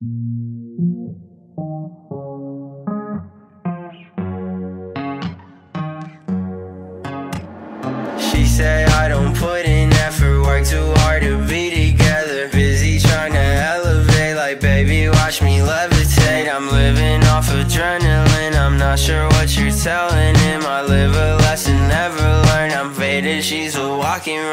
She said, I don't put in effort, work too hard to be together. Busy trying to elevate, like baby, watch me levitate. I'm living off adrenaline, I'm not sure what you're telling him. I live a lesson, never learn. I'm faded, she's a walking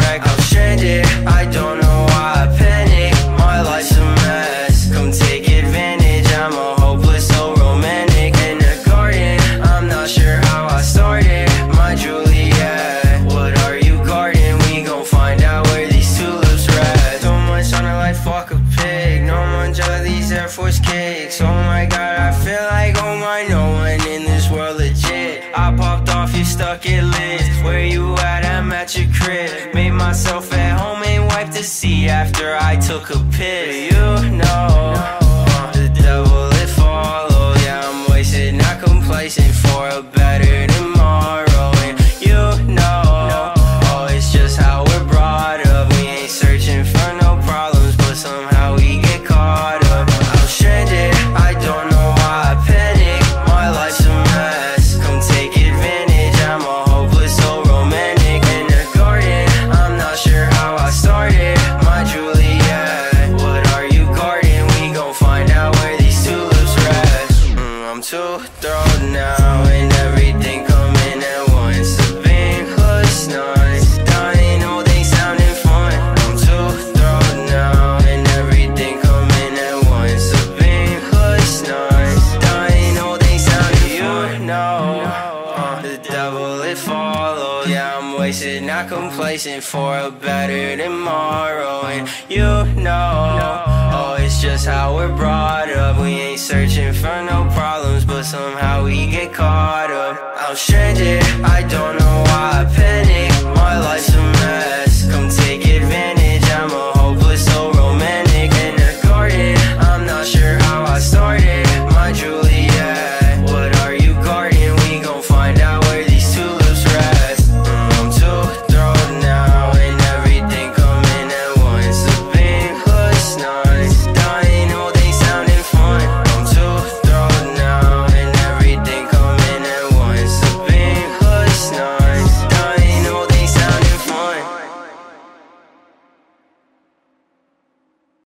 kicks. Oh my god, I feel like oh my, no one in this world legit. I popped off, you stuck at Liz. Where you at? I'm at your crib. Made myself at home and wiped the seat after I took a piss. You know, I'm too thrown now, and everything coming at once. The bankless nights, dying, oh they sounding fun. I'm too thrown now, and everything coming at once. The bankless nights, dying, oh they sounding fun You know, uh, the devil it follows. Yeah, I'm wasted, not complacent for a better tomorrow. And you know, oh, it's just how we're brought up. We ain't searching for no but somehow we get caught up. I'm stranded, I don't know.